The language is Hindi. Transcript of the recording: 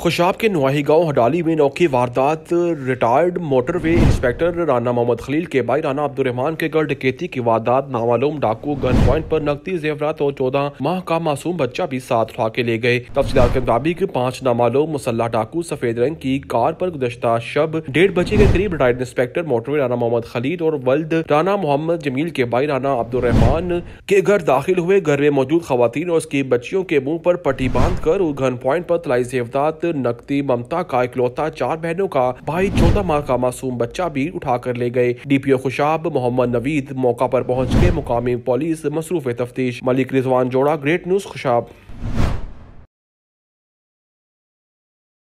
खुशाब के नुआही गाँव हडाली में नौकी वारदात retired motorway inspector Rana Mohammad Khalil के भाई राना अब्दुलरहमान के घर डकैती की वारदात। नामालूम डाकू गन पॉइंट पर नकदी, जेवरात और चौदह माह का मासूम बच्चा भी साथ उठा के ले गए। तफसीत के मुताबिक पाँच नामालूम मुसल्ला डाकू सफ़ेद रंग की कार पर गुजश्ता शब डेढ़ बजे के करीब retired inspector motorway Rana Mohammad Khalil और वल्द राना मोहम्मद जमील के भाई राना अब्दुलरहमान के घर दाखिल हुए। घर में मौजूद खातन और उसकी बच्चियों के मुँह पर पट्टी बाँध कर गन पॉइंट पर तलाई जेवरात। नकदी, ममता का इकलौता चार बहनों का भाई चौदह माह का मासूम बच्चा भी उठा कर ले गए। डीपीओ खुशाब, मोहम्मद नवीद मौका पर पहुँच के मुकामी पुलिस मसरूफ तफ्तीश। मलिक रिजवान जोड़ा, ग्रेट न्यूज़ खुशाब।